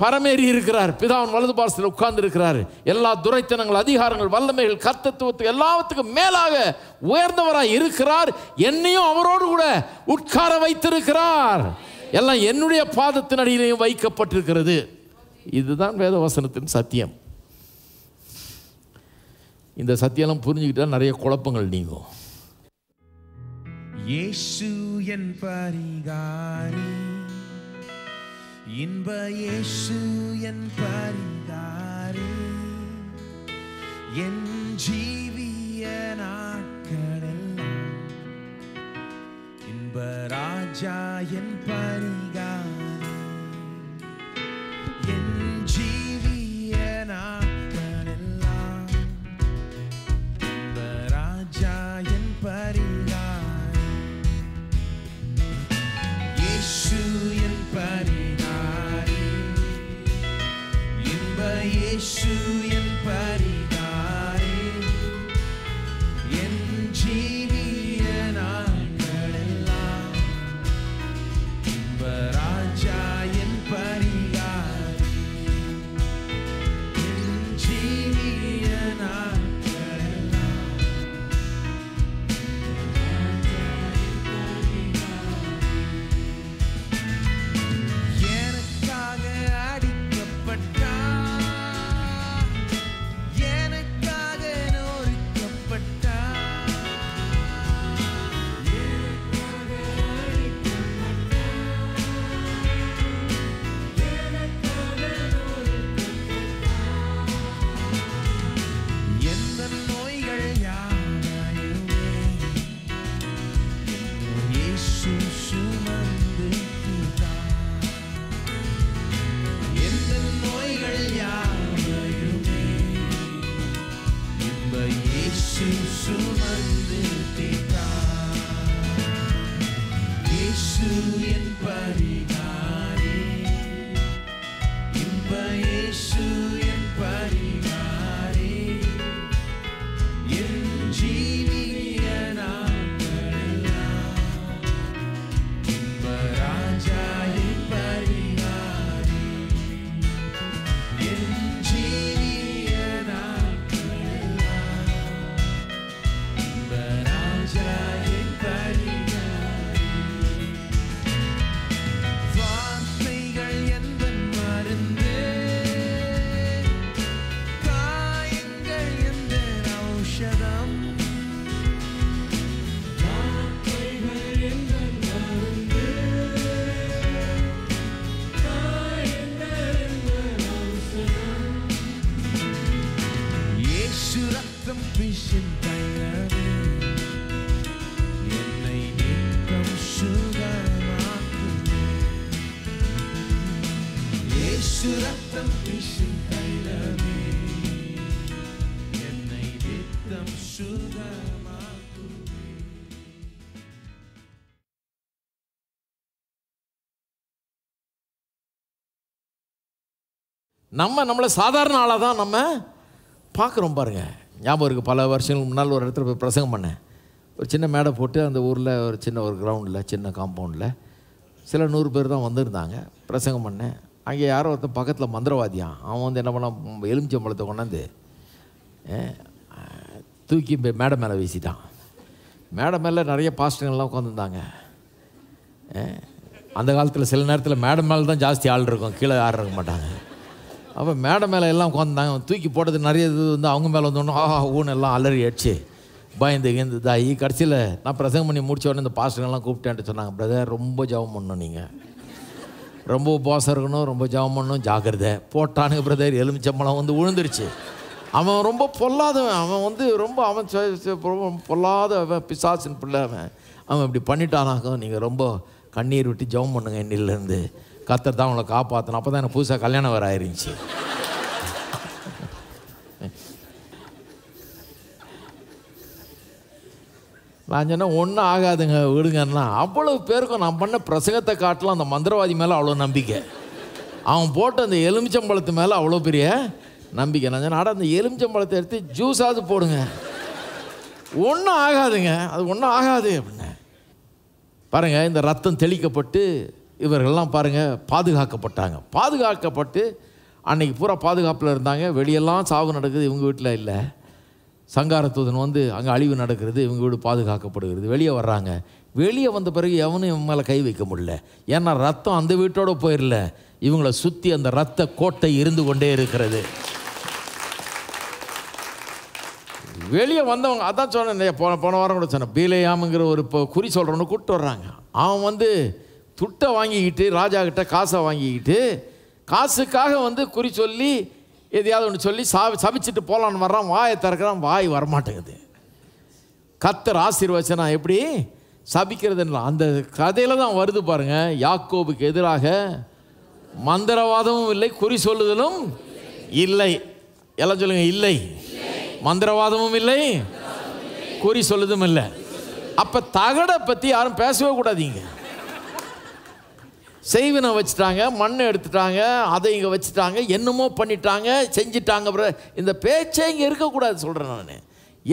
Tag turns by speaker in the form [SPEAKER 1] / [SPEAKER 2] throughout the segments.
[SPEAKER 1] பரமேறி இருக்கிறார். பிதாவின் வலது பாரசத்தில் உட்கார்ந்து இருக்கிறார். எல்லா துரைத்தனங்கள் அதிகாரங்கள் வல்லமைகள் கர்த்தத்துவத்துக்கு எல்லாத்துக்கும் மேலாக உயர்ந்தவராய் இருக்கிறார். என்னையும் அவரோடு கூட உட்கார வைத்திருக்கிறார். எல்லாம் என்னுடைய பாதத்தின் அடியிலையும் வைக்கப்பட்டிருக்கிறது. இதுதான் வேத வசனத்தின் சத்தியம். இந்த சத்தியம்லாம் புரிஞ்சுக்கிட்டா நிறைய குழப்பங்கள் நீங்கும்.
[SPEAKER 2] இயேசு என் பரிகாரி. இன்ப இயேசு என் பரிந்தாரு என் ஜீவிய நாட்களெல்லாம் இன்ப ராஜா என் பரிகாரி இயேசு சுமந்து தீர்த்தார். இயேசு என் பரி என்னை ரத்தம் தைலமே என்னை நித்தம்
[SPEAKER 1] நம்ம நம்மளை சாதாரண ஆளாக தான் நம்ம பார்க்குறோம் பாருங்கள் ஞாபகம் இருக்குது பல வருஷங்களுக்கு முன்னால் ஒரு இடத்துல போய் பிரசங்கம் பண்ணேன். ஒரு சின்ன மேடை போட்டு அந்த ஊரில் ஒரு சின்ன ஒரு கிரவுண்டில் சின்ன காம்பவுண்டில் சில நூறு பேர் தான் வந்திருந்தாங்க. பிரசங்கம் பண்ணேன். அங்கே யாரோ ஒருத்தன் பக்கத்தில் மந்திரவாதியான் அவன் வந்து என்ன பண்ணான்? எலுமிச்சம்பழத்தை கொண்டாந்து தூக்கி மேடை மேலே வீசிட்டான். மேடை மேலே நிறைய பாஸ்டர்கள்லாம் உட்காந்துருந்தாங்க அந்த காலத்தில் சில நேரத்தில் மேடை மேலே தான் ஜாஸ்தி ஆள் இருக்கும். கீழே ஆள் இருக்க மாட்டாங்க. அப்போ மேடை மேலே எல்லாம் உட்காந்தாங்க அவன் தூக்கி போட்டது நிறைய இது வந்து அவங்க மேலே வந்தோடனே ஆஹா ஊன்னு எல்லாம் அலறி அடிச்சு பயந்து கிந்து தாயி கடைசியில் நான் பிரசங்கம் பண்ணி முடிச்ச உடனே இந்த பாஸ்டர்கள்லாம் கூப்பிட்டேன்ட்டு சொன்னாங்க பிரதர் ரொம்ப ஜெபம் பண்ணணும் நீங்கள் ரொம்ப உபவாசம் இருக்கணும் ரொம்ப ஜெபம் பண்ணணும் ஜாக்கிரதை. போட்டானுங்க பிரதர் எலுமிச்சம்பழம் வந்து விழுந்துருச்சு அவன் ரொம்ப பொல்லாதவன். அவன் வந்து ரொம்ப அவன் பொல்லாத அவன் பிசாசின் பிள்ளை அவன். அவன் இப்படி பண்ணிட்டானாக்கும் நீங்கள் ரொம்ப கண்ணீர் விட்டு ஜெபம் பண்ணுங்க என்னிலேருந்து கத்தர் தான் அவங்கள காப்பாற்றணும் அப்போ தான் எனக்கு புதுசாக கல்யாணம் வர ஆயிருந்துச்சு. நான் சொன்னேன் ஒன்றும் ஆகாதுங்க விடுங்கன்னா அவ்வளவு பேருக்கும் நான் பண்ண பிரசங்கத்தை காட்டலாம் அந்த மந்திரவாதி மேலே அவ்வளோ நம்பிக்கை. அவன் போட்ட அந்த எலுமிச்சம்பழத்து மேலே அவ்வளோ பெரிய நம்பிக்கை. நான் சொன்னேன் அட அந்த எலுமிச்சம்பழத்தை எடுத்து ஜூஸாவது போடுங்க. ஒன்றும் ஆகாதுங்க. அது ஒன்றும் ஆகாது அப்படின்னு பாருங்கள் இந்த ரத்தம் தெளிக்கப்பட்டு இவர்கள்லாம் பாருங்கள் பாதுகாக்கப்பட்டாங்க. பாதுகாக்கப்பட்டு அன்னைக்கு பூரா பாதுகாப்பில் இருந்தாங்க. வெளியெல்லாம் சாவு நடக்குது இவங்க வீட்டில் இல்லை. சங்காரத்தூதன் வந்து அங்கே அழிவு நடக்கிறது இவங்க வீடு பாதுகாக்கப்படுகிறது. வெளியே வர்றாங்க. வெளியே வந்த பிறகு எவனும் இவன் மேலே கை வைக்க முடியல. ஏன்னா ரத்தம் அந்த வீட்டோடு போயிடல இவங்கள சுற்றி அந்த ரத்த கோட்டை இருந்து கொண்டே இருக்கிறது. வெளியே வந்தவங்க அதான் சொன்னேன் போன போன வாரம் கூட சொன்னேன். பீலையாமுங்கிற ஒரு இப்போ குறி சொல்கிறவனு கூப்பிட்டு வர்றாங்க. அவன் வந்து துட்டை வாங்கிக்கிட்டு ராஜா கிட்ட காசை வாங்கிக்கிட்டு காசுக்காக வந்து குறி சொல்லி எதையாவது ஒன்று சொல்லி சா சபிச்சுட்டு போகலான்னு வர்றான் வாயை திறக்கிறான் வாய் வரமாட்டேங்குது. கத்தர் ஆசீர்வச்சனா எப்படி? சபிக்கிறதுன்னு அந்த கதையில் தான் வருது பாருங்கள் யாக்கோபுக்கு எதிராக மந்திரவாதமும் இல்லை குறி சொல்லுதலும் இல்லை. எல்லாம் சொல்லுங்க இல்லை. மந்திரவாதமும் இல்லை குறி சொல்லுதும் இல்லை. அப்போ தகடை பற்றி யாரும் பேசவே கூடாதீங்க. செய்வினை வச்சுட்டாங்க மண்ணை எடுத்துட்டாங்க அதை இங்கே வச்சுட்டாங்க என்னமோ பண்ணிட்டாங்க செஞ்சிட்டாங்க bro. இந்த பேச்சே இங்கே இருக்கக்கூடாது சொல்கிறேன் நான்.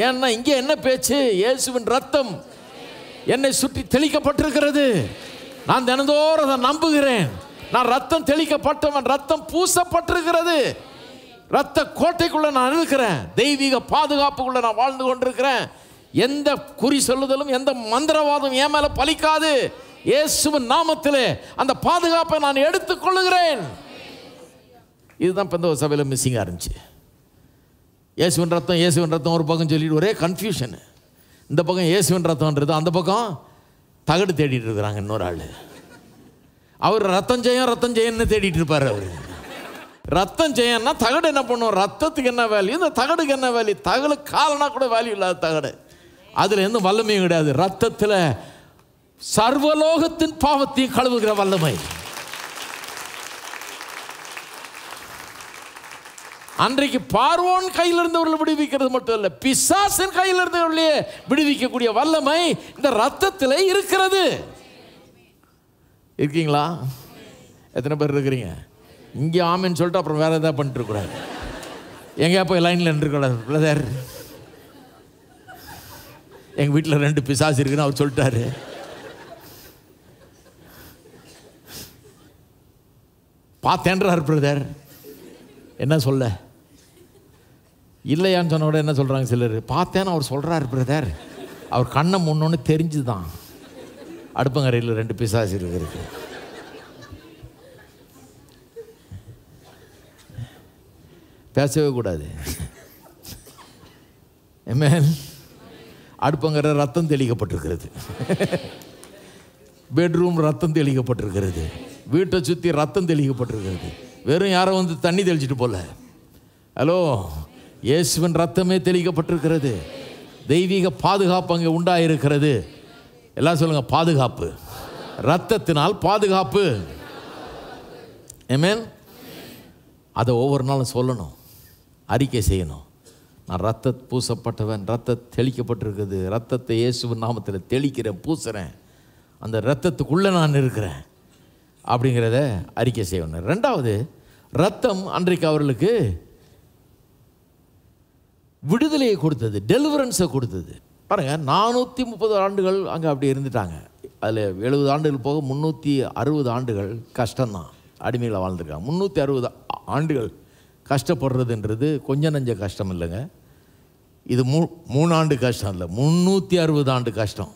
[SPEAKER 1] ஏன்னா இங்கே என்ன பேச்சு? இயேசுவின் ரத்தம் என்னை சுற்றி தெளிக்கப்பட்டிருக்கிறது. நான் தினந்தோறும் அதை நம்புகிறேன். நான் ரத்தம் தெளிக்கப்பட்டவன் ரத்தம் பூசப்பட்டிருக்கிறது. ரத்த கோட்டைக்குள்ள நான் இருக்கிறேன். தெய்வீக பாதுகாப்புக்குள்ள நான் வாழ்ந்து கொண்டிருக்கிறேன். எந்த குறி சொல்லுதலும் எந்த மந்திரவாதம் என் மேலே பலிக்காது. இயேசுவின் நாமத்திலே அந்த பாதுகாப்பை நான் எடுத்துக்கொள்ளுகிறேன். இதுதான் இப்போ இந்த சபையில் மிஸ்ஸிங்காக இருந்துச்சு. இயேசுவின் ரத்தம் இயேசுவின் ரத்தம் ஒரு பக்கம் சொல்லிட்டு ஒரே கன்ஃபியூஷனு இந்த பக்கம் இயேசுவின் ரத்தம்ன்றது அந்த பக்கம் தகடு தேடிட்டு இருக்கிறாங்க இன்னொரு ஆள். அவர் ரத்தம் ஜெயம் ரத்தம் ஜெயம்னு தேடிட்டு இருப்பார் அவர். ரத்தம் ஜெயம்னா தகடு என்ன பண்ணும்? ரத்தத்துக்கு என்ன வேல்யூ இந்த தகடுக்கு என்ன வேல்யூ தகடு காலனா கூட வேல்யூ இல்லாத தகடு. அதில் எந்த வல்லமையும் கிடையாது. ரத்தத்தில் சர்வலோகத்தின் பாவத்தையும் கழுவுகிற வல்லமை. அன்றைக்கு பார்வோன் கையில் இருந்தவர்களை விடுவிக்கிறது மட்டும் இல்லை பிசாசின் கையில் இருந்தவர்களே விடுவிக்கக்கூடிய வல்லமை இந்த ரத்தத்தில் இருக்கிறது. இருக்கீங்களா? எத்தனை பேர் இருக்கிறீங்க? இங்கே ஆமின்னு சொல்லிட்டு அப்புறம் வேற எதாவது பண்ணிட்டு இருக்கக்கூடாது. எங்கேயா போய் லைனில் நின்றுக்கூடாது பிரதர் எங்கள் வீட்டில் ரெண்டு பிசாசு இருக்குன்னு அவர் சொல்லிட்டாரு. பார்த்தேன்றார் பிரதர் என்ன சொல்ல? இல்லையான்னு சொன்ன என்ன சொல்கிறாங்க சிலர்? பார்த்தேன்னு அவர் சொல்கிறாரு பிரதர் அவர் கண்ணை தெரிஞ்சு தான் அடுப்பங்கரையில் ரெண்டு பிசாசு இருக்கு பேசவே கூடாது. எமேன் அடுப்பங்கரை ரத்தம் தெளிக்கப்பட்டிருக்கிறது. பெட்ரூம் ரத்தம் தெளிக்கப்பட்டிருக்கிறது. வீட்டை சுற்றி ரத்தம் தெளிக்கப்பட்டிருக்கிறது. வெறும் யாரோ வந்து தண்ணி தெளிச்சிட்டு போல. ஹலோ இயேசுவின் ரத்தமே தெளிக்கப்பட்டிருக்கிறது. தெய்வீக பாதுகாப்பு அங்கே உண்டாயிருக்கிறது. எல்லாம் சொல்லுங்கள் பாதுகாப்பு. ரத்தத்தினால் பாதுகாப்பு. ஏமேன் அதை ஒவ்வொரு நாளும் சொல்லணும். அறிக்கை செய்யணும். நான் ரத்த பூசப்பட்டவன் ரத்த தெளிக்கப்பட்டிருக்குது. ரத்தத்தை இயேசுவின் நாமத்தில் தெளிக்கிறேன் பூசுகிறேன் அந்த ரத்தத்துக்குள்ளே நான் இருக்கிறேன். அப்படிங்கிறத அறிக்கை செய்யணும். ரெண்டாவது ரத்தம் அன்றைக்கு அவர்களுக்கு விடுதலையை கொடுத்தது டெலிவரன்ஸை கொடுத்தது. பாருங்கள் நானூற்றி முப்பது ஆண்டுகள் அங்கே அப்படி இருந்துட்டாங்க. அதில் எழுபது ஆண்டுகள் போக முந்நூற்றி அறுபது ஆண்டுகள் கஷ்டம்தான். அடிமையில் வாழ்ந்துருக்காங்க. முந்நூற்றி அறுபது ஆண்டுகள் கஷ்டப்படுறதுன்றது கொஞ்சம் நஞ்ச கஷ்டம் இல்லைங்க. இது மூ மூணாண்டு கஷ்டம் இல்லை முந்நூற்றி அறுபது ஆண்டு கஷ்டம்.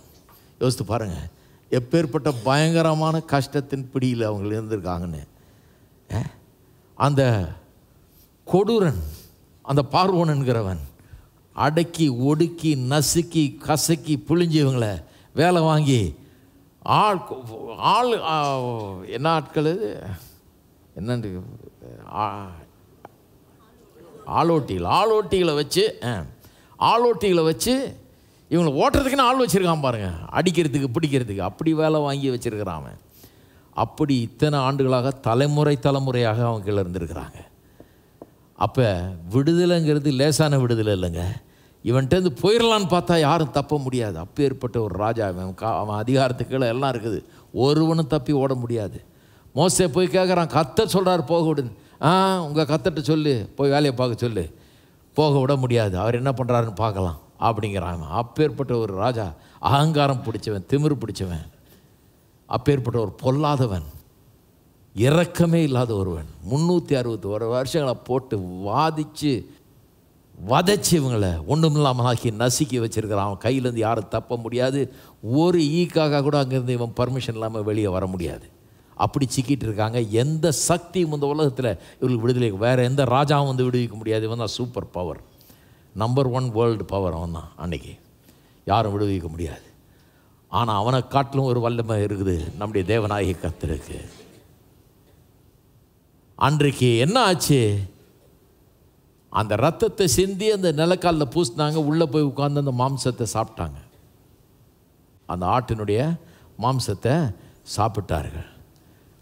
[SPEAKER 1] யோசித்து பாருங்கள் எப்பேற்பட்ட பயங்கரமான கஷ்டத்தின் பிடியில் அவங்க இருந்திருக்காங்கன்னு. அந்த கொடூரன் அந்த பார்வோனன்கிறவன் அடக்கி ஒடுக்கி நசுக்கி கசக்கி புழிஞ்சு இவங்களை வேலை வாங்கி ஆள் ஆள் என்ன ஆட்கள் இது? என்னன்னு ஆளோட்டியில் ஆளோட்டிகள் ஆளோட்டிகளை வச்சு ஆ, ஆளோட்டிகளை வச்சு இவங்களை ஓட்டுறதுக்குன்னு ஆள் வச்சுருக்கான் பாருங்கள் அடிக்கிறதுக்கு பிடிக்கிறதுக்கு. அப்படி வேலை வாங்கி வச்சுருக்கிறான் அவன். அப்படி இத்தனை ஆண்டுகளாக தலைமுறை தலைமுறையாக அவங்க கீழே இருந்திருக்கிறாங்க. அப்போ விடுதலைங்கிறது லேசான விடுதலை இல்லைங்க. இவன்கிட்டருந்து போயிடலான்னு பார்த்தா யாரும் தப்ப முடியாது. அப்போ ஏற்பட்ட ஒரு ராஜா அவன் கா அவன் அதிகாரத்துக்கு கீழே எல்லாம் இருக்குது. ஒருவனும் தப்பி ஓட முடியாது. மோசை போய் கேட்குறான் கத்த சொல்கிறார் போக விடுன்னு ஆ உங்கள் கத்தட்ட சொல்லு. போய் வேலையை பார்க்க சொல்லு. போக விட முடியாது. அவர் என்ன பண்ணுறாருன்னு பார்க்கலாம். அப்படிங்கிறான் அவன். அப்பேற்பட்ட ஒரு ராஜா அகங்காரம் பிடிச்சவன் திமிரு பிடிச்சவன் அப்பேற்பட்ட ஒரு பொல்லாதவன் இரக்கமே இல்லாத ஒருவன். முந்நூற்றி அறுபத்தி ஒரு வருஷங்களை போட்டு வாதிச்சு வதச்சி இவங்களை ஒன்றும் இல்லாமல் ஆக்கி நசுக்கி வச்சுருக்கிறான். அவன் கையிலேருந்து யாரும் தப்ப முடியாது. ஒரு ஈக்காக கூட அங்கேருந்து இவன் பர்மிஷன் இல்லாமல் வெளியே வர முடியாது. அப்படி சிக்கிட்டு இருக்காங்க. எந்த சக்தியும் இந்த உலகத்தில் இவங்களுக்கு விடுதலை வேறு எந்த ராஜாவும் வந்து விடுவிக்க முடியாது. இவன் தான் super power number one world power அவன் தான் அன்னைக்கு. யாரும் விடுவிக்க முடியாது. ஆனால் அவனை காட்டிலும் ஒரு வல்லமை இருக்குது. நம்முடைய தேவநாயகி கத்திருக்கு அன்றைக்கு என்ன ஆச்சு? அந்த ரத்தத்தை சிந்தி அந்த நிலக்காலில் பூசினாங்க. உள்ளே போய் உட்காந்து அந்த மாம்சத்தை சாப்பிட்டாங்க. அந்த ஆட்டினுடைய மாம்சத்தை சாப்பிட்டார்கள்.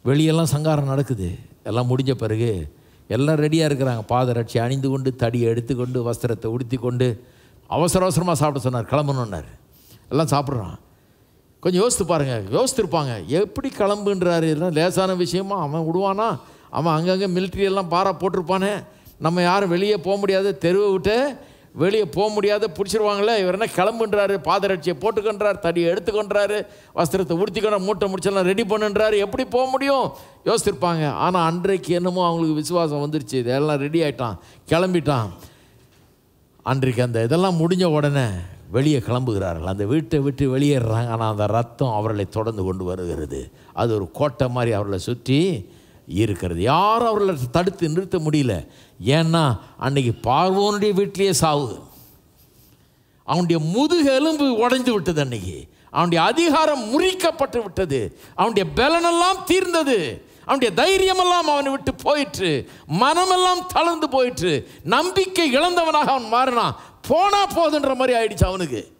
[SPEAKER 1] வெளியெல்லாம் சங்காரம் நடக்குது. எல்லாம் முடிஞ்ச பிறகு எல்லாம் ரெடியாக இருக்கிறாங்க. பாதரட்சி அணிந்து கொண்டு தடியை எடுத்துக்கொண்டு வஸ்திரத்தை உடுத்தி கொண்டு அவசர அவசரமாக சாப்பிட சொன்னார். கிளம்பணுன்னார் எல்லாம் சாப்பிட்றான். கொஞ்சம் யோசித்து பாருங்கள் யோசித்துருப்பாங்க. எப்படி கிளம்புன்றாரு? இதெல்லாம் லேசான விஷயமா அவன் விடுவானா? அவன் அங்கங்கே military எல்லாம் பாரா போட்டிருப்பானே. நம்ம யாரும் வெளியே போக முடியாது. தெருவை விட்டு வெளியே போக முடியாது பிடிச்சிருவாங்களே. இவர் என்ன கிளம்புன்றாரு பாதரட்சியை போட்டுக்கன்றார் தடியை எடுத்துக்கொன்றாரு வஸ்திரத்தை உடுத்திக்கணும் மூட்டை முடிச்செல்லாம் ரெடி பண்ணுன்றாரு. எப்படி போக முடியும்? யோசிச்சிருப்பாங்க ஆனால் அன்றைக்கு என்னமோ அவங்களுக்கு விசுவாசம் வந்துருச்சு. இதெல்லாம் ரெடி ஆகிட்டான் கிளம்பிட்டான். அன்றைக்கு அந்த இதெல்லாம் முடிஞ்ச உடனே வெளியே கிளம்புகிறார்கள். அந்த வீட்டை விட்டு வெளியேறுறாங்க ஆனால் அந்த ரத்தம் அவர்களை தொடர்ந்து கொண்டு வருகிறது. அது ஒரு கோட்டை மாதிரி அவர்களை சுற்றி இருக்கிறது. யாரும் அவர்களை தடுத்து நிறுத்த முடியல. ஏன்னா அன்னைக்கு பார்வோனுடைய வீட்டிலேயே சாவு. அவனுடைய முதுகு எலும்பு உடைந்து விட்டது அன்னைக்கு. அவனுடைய அதிகாரம் முறிக்கப்பட்டு விட்டது. அவனுடைய பலனெல்லாம் தீர்ந்தது. அவனுடைய தைரியமெல்லாம் அவனை விட்டு போயிற்று. மனமெல்லாம் தளர்ந்து போயிற்று. நம்பிக்கை இழந்தவனாக அவன் மாறினான். போனா போதுன்ற மாதிரி ஆயிடுச்சு அவனுக்கு.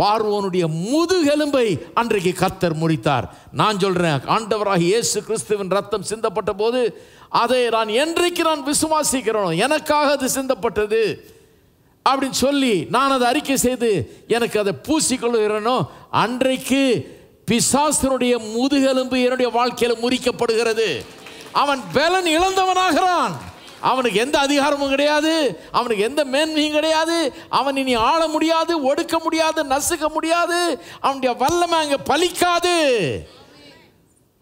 [SPEAKER 1] பார்வோனுடைய முதுகெலும்பை அன்றைக்கு கர்த்தர் முடித்தார் நான் சொல்கிறேன் ஆண்டவராக இயேசு கிறிஸ்துவின் ரத்தம் சிந்தப்பட்ட போது அதை நான் என்றைக்கு நான் விசுவாசிக்கிறேனோ எனக்காக அது சிந்தப்பட்டது. அப்படின்னு சொல்லி நான் அதை அறிக்கை செய்து எனக்கு அதை பூசிக்கொள்கிறேனோ அன்றைக்கு பிசாசனுடைய முதுகெலும்பு என்னுடைய வாழ்க்கையில் முறிக்கப்படுகிறது. அவன் பலன் இழந்தவனாகிறான். அவனுக்கு எந்த அதிகாரமும் கிடையாது அவனுக்கு எந்த மேன்மையும் கிடையாது. அவன் இனி ஆள முடியாது ஒடுக்க முடியாது நசுக்க முடியாது. அவனுடைய வல்லமை அங்கே பலிக்காது.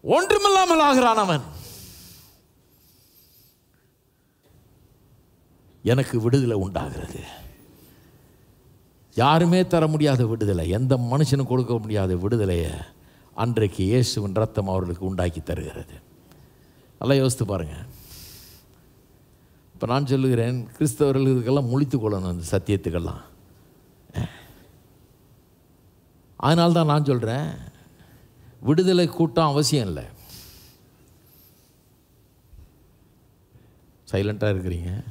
[SPEAKER 1] ஒன்றுமில்லாமல் ஆகிறான் அவன். எனக்கு விடுதலை உண்டாகிறது. யாருமே தர முடியாத விடுதலை எந்த மனுஷனும் கொடுக்க முடியாத விடுதலையை அன்றைக்கு இயேசுவின் ரத்தம் அவர்களுக்கு உண்டாக்கி தருகிறது. நல்லா யோசித்து பாருங்கள் இப்போ நான் சொல்லுகிறேன் கிறிஸ்தவர்கள் இதுக்கெல்லாம் முழித்து கொள்ளணும் இந்த சத்தியத்துக்கெல்லாம். அதனால தான் நான் சொல்கிறேன் விடுதலை கூட்டம் அவசியம் இல்லை. சைலண்ட்டாக இருக்கிறீங்க.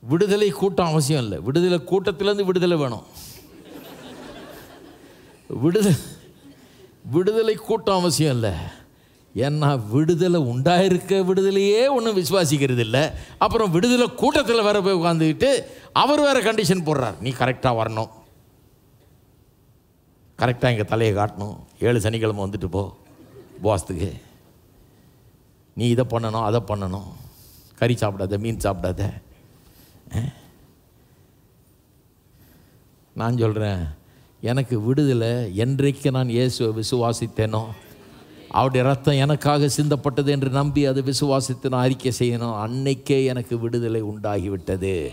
[SPEAKER 1] விடுதலை கூட்டம் அவசியம் இல்லை. விடுதலை கூட்டத்திலேருந்து விடுதலை வேணும். விடுதலை விடுதலை கூட்டம் அவசியம் இல்லை. ஏன்னா விடுதலை உண்டாயிருக்க விடுதலையே ஒன்றும் விசுவாசிக்கிறது இல்லை. அப்புறம் விடுதலை கூட்டத்தில் வேற போய் உட்காந்துக்கிட்டு அவர் வேறு கண்டிஷன் போடுறார். நீ கரெக்டாக வரணும். கரெக்டாக இங்கே தலையை காட்டணும். ஏழு சனிக்கிழமை வந்துட்டு போ போஸ்துக்கு நீ இதை பண்ணணும் அதை பண்ணணும். கறி சாப்பிடாத மீன் சாப்பிடாத. நான் சொல்கிறேன் எனக்கு விடுதலை என்றைக்கு நான் இயேசுவை விசுவாசித்தேனோ அவருடைய ரத்தம் எனக்காக சிந்தப்பட்டது என்று நம்பி அதை விசுவாசித்து நான் அறிக்கை செய்யணும் அன்னைக்கே எனக்கு விடுதலை உண்டாகிவிட்டது.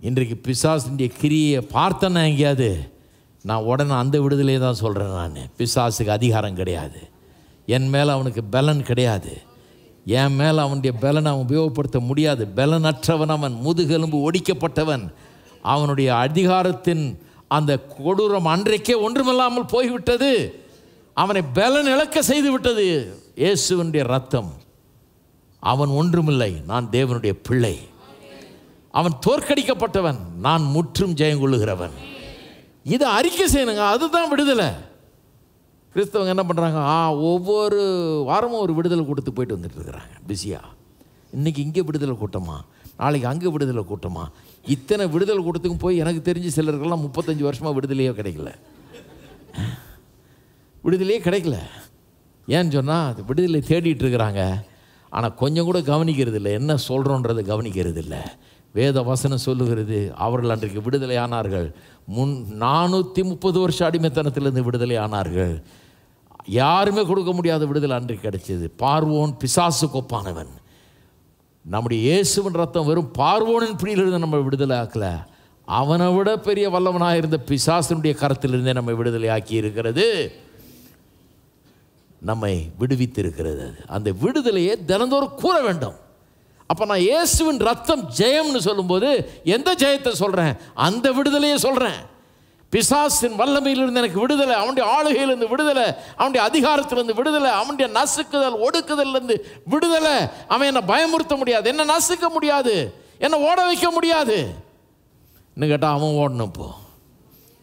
[SPEAKER 1] இன்றைக்கு பிசாசினுடைய கிரியை பார்த்தேன்னா எங்கேயாவது நான் உடனே அந்த விடுதலையை தான் சொல்கிறேன் நான். பிசாசுக்கு அதிகாரம் கிடையாது. என் மேலே அவனுக்கு பலன் கிடையாது. என் மேலே அவனுடைய பலனை அவன் உபயோகப்படுத்த முடியாது. பலனற்றவன் அவன் முதுகெலும்பு ஒடிக்கப்பட்டவன். அவனுடைய அதிகாரத்தின் அந்த கொடூரம் அன்றைக்கே ஒன்றுமில்லாமல் போய்விட்டது. அவனை பலன் இழக்க செய்து விட்டது இயேசுவனுடைய ரத்தம் அவன் ஒன்றுமில்லை நான் தேவனுடைய பிள்ளை. அவன் தோற்கடிக்கப்பட்டவன் நான் முற்றும் ஜெயம் கொள்ளுகிறவன். இதை அறிக்கை செய்யணுங்க அதுதான் விடுதலை. கிறிஸ்தவங்க என்ன பண்ணுறாங்க ஆ ஒவ்வொரு வாரமும் ஒரு விடுதலை கூட்டத்துக்கு போயிட்டு வந்துட்டு இருக்கிறாங்க பிஸியாக இன்றைக்கி இங்கே விடுதலை கூட்டமா? நாளைக்கு அங்கே விடுதலை கூட்டமா? இத்தனை விடுதலை கூட்டத்துக்கும் போய் எனக்கு தெரிஞ்ச சிலருக்கெல்லாம் முப்பத்தஞ்சு வருஷமாக விடுதலையோ கிடைக்கல. விடுதலையே கிடைக்கல. ஏன்னு சொன்னால் அது விடுதலை தேடிட்டு இருக்கிறாங்க ஆனால் கொஞ்சம் கூட கவனிக்கிறது இல்லை என்ன சொல்கிறோன்றதை கவனிக்கிறது இல்லை வேத வசனம் சொல்லுகிறது அவர்கள் அன்றைக்கு விடுதலை ஆனார்கள். முன் நானூற்றி முப்பது வருஷம் அடிமைத்தனத்திலிருந்து விடுதலை ஆனார்கள். யாருமே கொடுக்க முடியாத விடுதலை அன்றைக்கு கிடைச்சது. பார்வோன் பிசாசு கொப்பானவன். நம்முடைய இயேசுவின் ரத்தம் வெறும் பார்வோனின் பிடியிலிருந்து நம்ம விடுதலை ஆக்கல. அவனை விட பெரிய வல்லவனாக இருந்த பிசாசனுடைய கரத்திலிருந்தே நம்ம விடுதலை ஆக்கி இருக்கிறது நம்மை விடுவித்திருக்கிறது. அது. அந்த விடுதலையை தினந்தோறும் கூற வேண்டும். அப்போ நான் இயேசுவின் ரத்தம் ஜெயம்னு சொல்லும்போது எந்த ஜெயத்தை சொல்கிறேன் அந்த விடுதலையை சொல்கிறேன் பிசாசின் வல்லமையிலிருந்து எனக்கு விடுதலை அவனுடைய ஆளுகையிலிருந்து விடுதலை அவனுடைய அதிகாரத்திலிருந்து விடுதலை அவனுடைய நசுக்குதல் ஒடுக்குதல்லேருந்து விடுதலை. அவன் என்னை பயமுறுத்த முடியாது. என்ன நசுக்க முடியாது. என்னை ஓட வைக்க முடியாது. இன்னும் கேட்டால் அவன் ஓடணும் இப்போ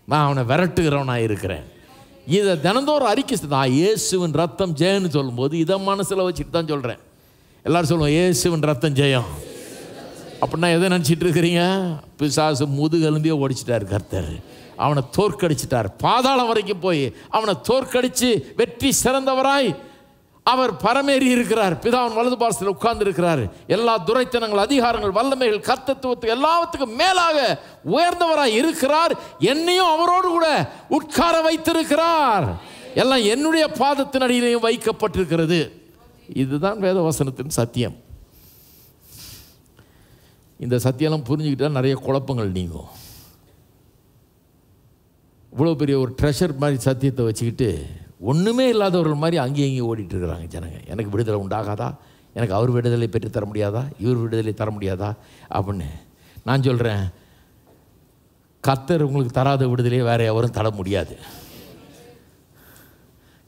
[SPEAKER 1] நான் அவனை விரட்டுகிறவனாக இருக்கிறேன். இதை தினந்தோறும் அறிக்கை நான் இயேசுவின் ரத்தம் ஜெயன்னு சொல்லும்போது இதை மனசில் வச்சுட்டு தான் சொல்கிறேன் எல்லாரும் சொல்லுவோம் இயேசுவின் ரத்தம் ஜெயம். அப்படின்னா எதை நினச்சிட்டு இருக்கிறீங்க? பிசாசு முதுகெலும்பியே ஓடிச்சிட்டார் கர்த்தர். அவனை தோற்கடிச்சிட்டார். பாதாளம் வரைக்கும் போய் அவனை தோற்கடித்து வெற்றி சிறந்தவராய் அவர் பரமேறி இருக்கிறார். பிதாவின் வலது பாசத்தில் உட்கார்ந்து இருக்கிறார் எல்லா துரைத்தனங்கள் அதிகாரங்கள் வல்லமைகள் கர்த்தத்துவத்துக்கு எல்லாத்துக்கும் மேலாக உயர்ந்தவராய் இருக்கிறார். என்னையும் அவரோடு கூட உட்கார வைத்திருக்கிறார். எல்லாம் என்னுடைய பாதத்தின் அடியிலையும் வைக்கப்பட்டிருக்கிறது. இதுதான் வேதவசனத்தின் சத்தியம். இந்த சத்தியெல்லாம் புரிஞ்சுக்கிட்டால் நிறைய குழப்பங்கள் நீங்கும். இவ்வளோ பெரிய ஒரு ட்ரெஷர் மாதிரி சத்தியத்தை வச்சுக்கிட்டு ஒன்றுமே இல்லாதவர்கள் மாதிரி அங்கேயும் இங்கேயும் ஓடிட்டு இருக்கிறாங்க ஜனங்க. எனக்கு விடுதலை உண்டாகாதா? எனக்கு அவர் விடுதலை பெற்று தர முடியாதா? இவர் விடுதலை தர முடியாதா? அப்படின்னு நான் சொல்கிறேன் கத்தர் உங்களுக்கு தராத விடுதலையை வேறு எவரும் தர முடியாது.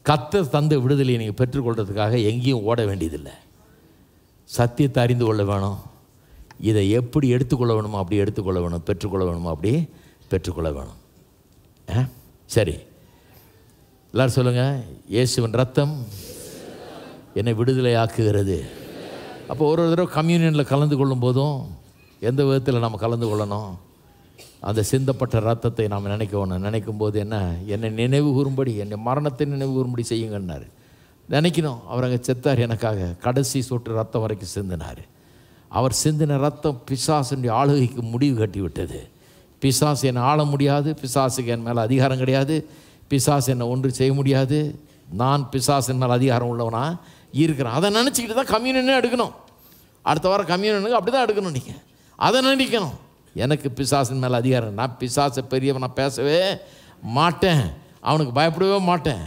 [SPEAKER 1] கத்தர் தந்த விடுதலையை நீங்கள் பெற்றுக்கொள்கிறதுக்காக எங்கேயும் ஓட வேண்டியதில்லை. சத்தியத்தை அறிந்து கொள்ள வேணும். இதை எப்படி எடுத்துக்கொள்ள வேணுமோ அப்படி எடுத்துக்கொள்ள வேணும். பெற்றுக்கொள்ள வேணுமோ அப்படி பெற்றுக்கொள்ள வேணும். ஆ? சரி. எல்லாரும் சொல்லுங்க இயேசுவின் ரத்தம் என்னை விடுதலை ஆக்குகிறது அப்போ ஒரு ஒரு தடவை கம்யூனியனில் கலந்து கொள்ளும் போதும் எந்த விதத்தில் நம்ம கலந்து கொள்ளணும்? அந்த சிந்தப்பட்ட ரத்தத்தை நாம் நினைக்கணும். நினைக்கும் போது என்ன? என்னை நினைவு கூறும்படி என்னை மரணத்தை நினைவு கூறும்படி செய்யுங்கன்னாரு. நினைக்கணும். அவர் அங்கே செத்தார் எனக்காக. கடைசி சொட்டு ரத்தம் வரைக்கும் சிந்தினார். அவர் சிந்தின ரத்தம் பிசாசுடைய ஆளுகைக்கு முடிவு கட்டி விட்டது பிசாசு என்னை ஆள முடியாது. பிசாசுக்கு என் மேலே அதிகாரம் கிடையாது. பிசாசு என்னை ஒன்று செய்ய முடியாது. நான் பிசாசின் மேலே அதிகாரம் உள்ளவனா இருக்கிறேன். அதை நினச்சிக்கிட்டு தான் கம்யூனியனே எடுக்கணும். அடுத்த வாரம் கம்யூனியனுக்கு அப்படி தான் எடுக்கணும் நீங்கள் அதை நினைக்கணும். எனக்கு பிசாசின் மேலே அதிகாரம். நான் பிசாசை பெரியவன் நான் பேசவே மாட்டேன். அவனுக்கு பயப்படவே மாட்டேன்.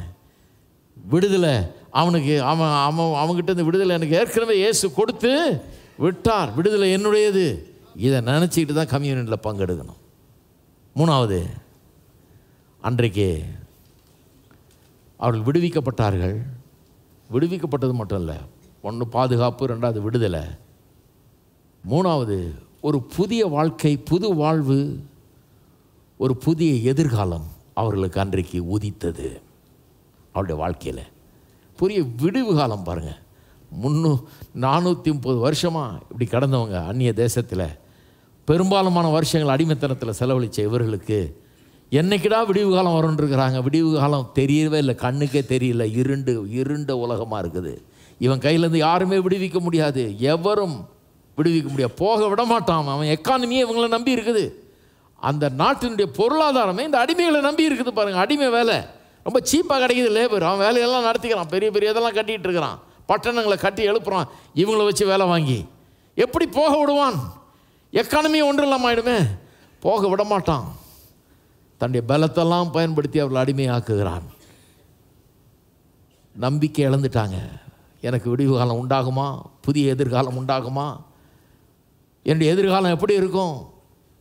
[SPEAKER 1] விடுதலை அவனுக்கு அவன் அவன் அவங்ககிட்ட இந்த விடுதலை எனக்கு ஏற்கனவே இயேசு கொடுத்து விட்டார். விடுதலை என்னுடையது. இதை நினச்சிக்கிட்டு தான் கம்யூனியனில் பங்கெடுக்கணும். மூணாவது அன்றைக்கு அவர்கள் விடுவிக்கப்பட்டார்கள். விடுவிக்கப்பட்டது மட்டும் இல்லை ஒன்று பாதுகாப்பு ரெண்டாவது விடுதலை. மூணாவது ஒரு புதிய வாழ்க்கை புது வாழ்வு ஒரு புதிய எதிர்காலம் அவர்களுக்கு அன்றைக்கு உதித்தது அவருடைய வாழ்க்கையில். புதிய விடுவு காலம் பாருங்கள் முன்னூ நானூற்றி முப்பது வருஷமாக இப்படி கடந்தவங்க அந்நிய தேசத்தில். பெரும்பாலுமான வருஷங்கள் அடிமைத்தனத்தில் செலவழித்த இவர்களுக்கு என்னைக்கிடா விடிவு காலம் வரும்ன்றிருக்கிறாங்க விடிவு காலம் தெரியவே இல்லை. கண்ணுக்கே தெரியல. இருண்டு இருண்ட உலகமாக இருக்குது. இவன் கையிலேருந்து யாருமே விடுவிக்க முடியாது. எவரும் விடுவிக்க முடியாது. போக விட மாட்டான். அவன் எக்கானமியே இவங்களை நம்பி இருக்குது. அந்த நாட்டினுடைய பொருளாதாரமே இந்த அடிமைகளை நம்பி இருக்குது பாருங்கள் அடிமை வேலை. ரொம்ப சீப்பாக கிடைக்குது லேபர் அவன் வேலையெல்லாம் நடத்திக்கிறான். பெரிய பெரிய இதெல்லாம் கட்டிகிட்டு இருக்கிறான். பட்டணங்களை கட்டி எழுப்புறான். இவங்கள வச்சு வேலை வாங்கி. எப்படி போக விடுவான்? எக்கானமி ஒன்றும் இல்லாமல் ஆகிடுமே போக விட மாட்டான். தன்னுடைய பலத்தெல்லாம் பயன்படுத்தி அவர்கள் அடிமையாக்குகிறான். நம்பிக்கை இழந்துட்டாங்க. எனக்கு விடிவு காலம் உண்டாகுமா? புதிய எதிர்காலம் உண்டாகுமா? என்னுடைய எதிர்காலம் எப்படி இருக்கும்?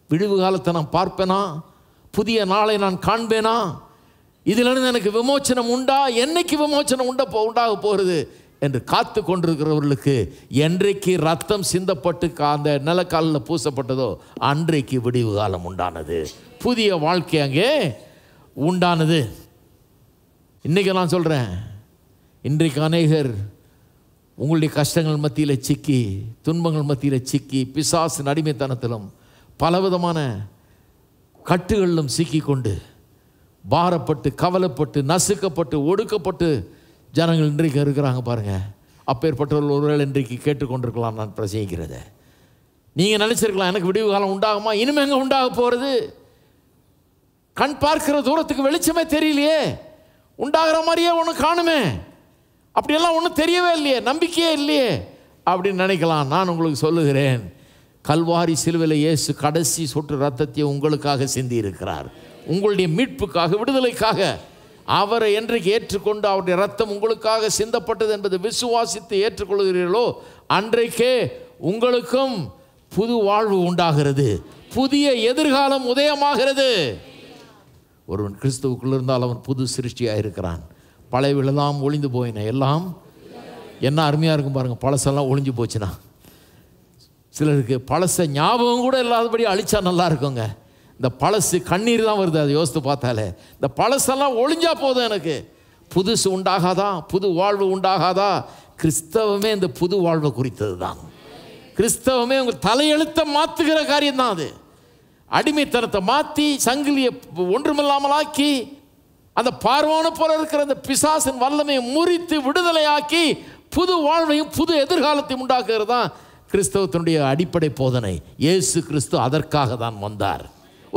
[SPEAKER 1] விடிவு காலத்தை நான் பார்ப்பேனா? புதிய நாளை நான் காண்பேனா? இதிலிருந்து எனக்கு விமோச்சனம் உண்டா? என்னைக்கு விமோச்சனம் உண்டா போ உண்டாக போகிறது? என்று காத்து கொண்டிருக்கிறவர்களுக்கு என்றைக்கு ரத்தம் சிந்தப்பட்டு அந்த நிலக்காலில் பூசப்பட்டதோ அன்றைக்கு விடிவு காலம் உண்டானது. புதிய வாழ்க்கை அங்கே உண்டானது. இன்றைக்கி நான் சொல்கிறேன் இன்றைக்கு அநேகர் உங்களுடைய கஷ்டங்கள் மத்தியில் சிக்கி துன்பங்கள் மத்தியில் சிக்கி பிசாசு அடிமைத்தனத்திலும் பலவிதமான கட்டுகளிலும் சிக்கிக்கொண்டு பாரப்பட்டு கவலைப்பட்டு நசுக்கப்பட்டு ஒடுக்கப்பட்டு ஜனங்கள் இன்றைக்கு இருக்கிறாங்க பாருங்கள் அப்பேற்பட்டவர்கள் ஒருவேளை இன்றைக்கு கேட்டுக்கொண்டிருக்கலாம் நான் பிரசங்கிக்கிறத. நீங்கள் நினச்சிருக்கலாம் எனக்கு விடிவு காலம் உண்டாகுமா? இனிமே எங்கே உண்டாக போகிறது கண் பார்க்கிற தூரத்துக்கு வெளிச்சமே தெரியலையே. உண்டாகிற மாதிரியே ஒன்று காணுமே. அப்படியெல்லாம் ஒன்றும் தெரியவே இல்லையே நம்பிக்கையே இல்லையே. அப்படின்னு நினைக்கலாம் நான் உங்களுக்கு சொல்லுகிறேன். கல்வாரி சிலுவையில் இயேசு கடைசி சொட்டு ரத்தத்தை உங்களுக்காக சிந்தி இருக்கிறார் உங்களுடைய மீட்புக்காக விடுதலைக்காக. அவரை என்றைக்கு ஏற்றுக்கொண்டு அவருடைய ரத்தம் உங்களுக்காக சிந்தப்பட்டது என்பது விசுவாசித்து ஏற்றுக்கொள்கிறீர்களோ அன்றைக்கே உங்களுக்கும் புது வாழ்வு உண்டாகிறது. புதிய எதிர்காலம் உதயமாகிறது. ஒருவன் கிறிஸ்துவுக்குள் இருந்தால் அவன் புது சிருஷ்டியாக இருக்கிறான். பழையவிலெல்லாம் ஒளிந்து போயின. எல்லாம் என்ன அருமையாக இருக்கும் பாருங்கள் பழசெல்லாம் ஒளிஞ்சு போச்சுன்னா. சிலருக்கு பழச ஞாபகம் கூட இல்லாதபடி அழிச்சா நல்லா இருக்குங்க. இந்த பழசு கண்ணீர் தான் வருது அதை யோசித்து பார்த்தாலே. இந்த பழசெல்லாம் ஒழிஞ்சா போதும் எனக்கு. புதுசு உண்டாகாதா? புது வாழ்வு உண்டாகாதா? கிறிஸ்தவமே இந்த புது வாழ்வை குறித்தது தான் கிறிஸ்தவமே உங்கள் தலையெழுத்தை மாற்றுகிற காரியம் தான் அது. அடிமைத்தனத்தை மாற்றி சங்கிலியை ஒன்றுமில்லாமலாக்கி அந்த பார்வான போல இருக்கிற அந்த பிசாசின் வல்லமையை முறித்து விடுதலையாக்கி புது வாழ்வையும் புது எதிர்காலத்தையும் உண்டாக்குகிறது தான் கிறிஸ்தவத்தினுடைய அடிப்படை போதனை. இயேசு கிறிஸ்து அதற்காக தான் வந்தார்.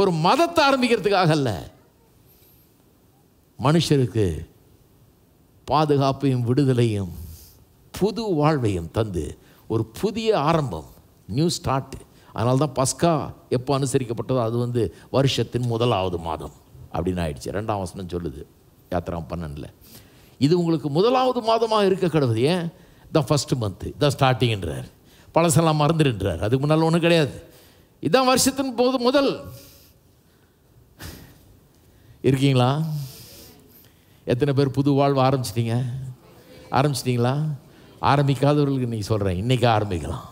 [SPEAKER 1] ஒரு மதத்தை ஆரம்பிக்கிறதுக்காக அல்ல. மனுஷருக்கு பாதுகாப்பையும் விடுதலையும் புது வாழ்வையும் தந்து ஒரு புதிய ஆரம்பம் நியூ ஸ்டார்ட் அதனால தான் பஸ்கா எப்போ அனுசரிக்கப்பட்டதோ அது வந்து வருஷத்தின் முதலாவது மாதம் அப்படின்னு ஆயிடுச்சு. ரெண்டாம் வசனம் சொல்லுது. யாத்திராம் பன்னெண்டில். இது உங்களுக்கு முதலாவது மாதமாக இருக்க கிடவுது ஏன்? த ஃபஸ்ட்டு மந்த்து இதான் ஸ்டார்டிங்ன்றார் பழசெல்லாம் மறந்துடுன்றார். அதுக்கு முன்னால் ஒன்றும் கிடையாது. இதுதான் வருஷத்தின் போது முதல். இருக்கீங்களா? எத்தனை பேர் புது வாழ்வு ஆரம்பிச்சிட்டீங்க? ஆரம்பிச்சிட்டிங்களா? ஆரம்பிக்காதவர்களுக்கு இன்றைக்கி சொல்கிறேன் இன்றைக்கி ஆரம்பிக்கலாம்.